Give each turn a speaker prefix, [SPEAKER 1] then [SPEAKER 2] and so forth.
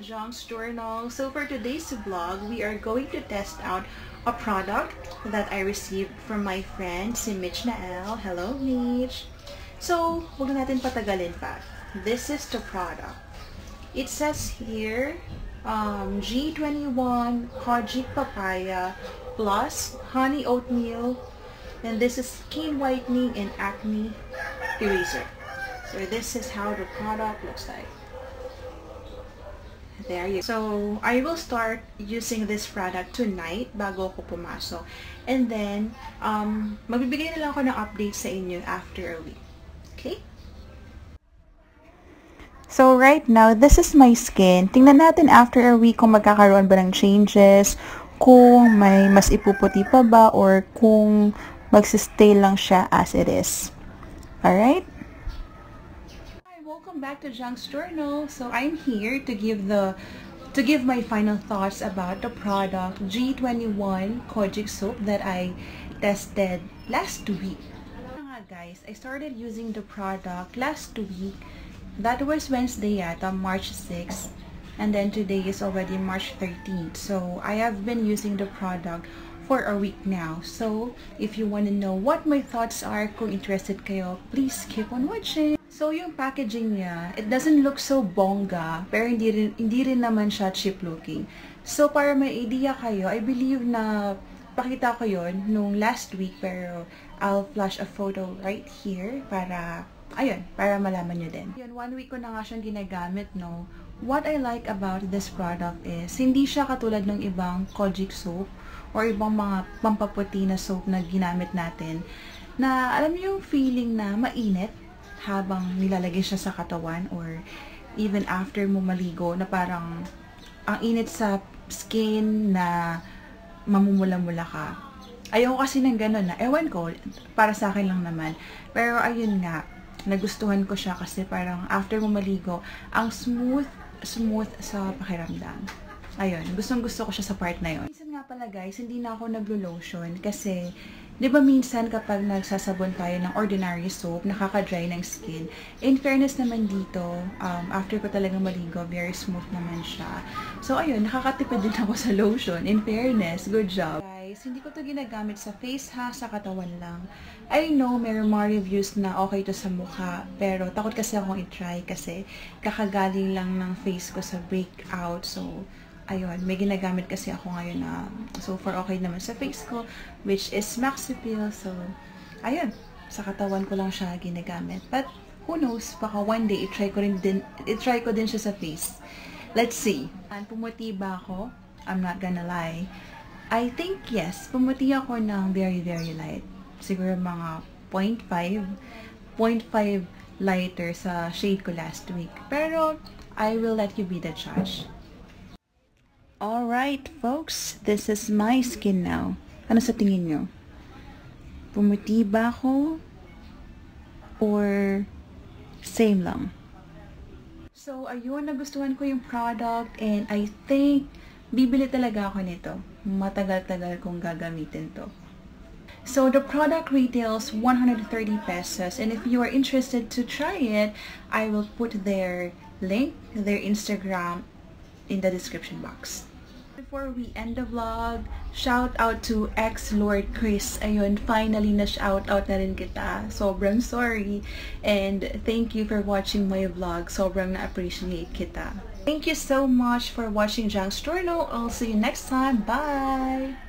[SPEAKER 1] Junk's Journal. So for today's vlog, we are going to test out a product that I received from my friend, si Mitch Nael. Hello, Mitch! So, huwag na natin patagalin pa. This is the product. It says here, um, G21 Kojic Papaya plus Honey Oatmeal and this is Skin Whitening and Acne Eraser. So this is how the product looks like. There So, I will start using this product tonight bago ako pumasok. And then, um, magbibigay na lang ako ng update sa inyo after a week. Okay? So, right now, this is my skin. Tingnan natin after a week kung magkakaroon ba ng changes, kung may mas ipuputi pa ba, or kung magsistay lang siya as it is. Alright? Welcome back to Junk's Journal. So I'm here to give the to give my final thoughts about the product G21 Kojic soap that I tested last week. guys, I started using the product last week. That was Wednesday yata, March 6th. And then today is already March 13th. So I have been using the product for a week now. So if you want to know what my thoughts are, kung interested kayo, please keep on watching. So, yung packaging niya, it doesn't look so bongga, pero hindi rin, hindi rin naman siya cheap looking. So, para may idea kayo, I believe na pakita ko yon nung last week, pero I'll flash a photo right here para, ayun, para malaman nyo din. Yun, one week ko na nga siyang ginagamit, no. What I like about this product is, hindi siya katulad ng ibang Kojic soap or ibang mga pampaputi na soap na ginamit natin, na alam niyo yung feeling na mainit, habang nilalagay siya sa katawan or even after mo maligo na parang ang init sa skin na mamumula-mula ka. Ayoko kasi ng ganun na, ewan ko, para sa akin lang naman. Pero ayun nga, nagustuhan ko siya kasi parang after mo maligo, ang smooth, smooth sa pakiramdam. Ayun, gustong gusto ko siya sa part na yun. Minsan nga pala guys, hindi na ako naglo-lotion kasi Di ba minsan kapag nagsasabon tayo ng ordinary soap, nakaka-dry ng skin. In fairness naman dito, um, after ko talaga maligo, very smooth naman siya. So ayun, nakakatipid din ako sa lotion. In fairness, good job. Guys, hindi ko to ginagamit sa face ha, sa katawan lang. I know meron mga reviews na okay to sa mukha, pero takot kasi akong i-try kasi kakagaling lang ng face ko sa breakout. So, ayun, may ginagamit kasi ako ngayon na so far okay naman sa face ko, which is Maxipil. So, ayun, sa katawan ko lang siya ginagamit. But, who knows, baka one day, i-try ko rin din, i-try ko din siya sa face. Let's see. Pumuti ba ako? I'm not gonna lie. I think yes, pumuti ako ng very, very light. Siguro mga 0.5, 0.5 lighter sa shade ko last week. Pero, I will let you be the judge. Alright, folks. This is my skin now. Ano sa tingin nyo? Pumuti ba ako? Or same lang? So, ayun, nagustuhan ko yung product and I think bibili talaga ako nito. Matagal-tagal kong gagamitin to. So, the product retails 130 pesos and if you are interested to try it, I will put their link, their Instagram in the description box. Before we end the vlog, shout out to ex-Lord Chris. Ayun, finally na shout out na rin kita. Sobrang sorry. And thank you for watching my vlog. Sobrang na-appreciate kita. Thank you so much for watching Junk's Journal. I'll see you next time. Bye!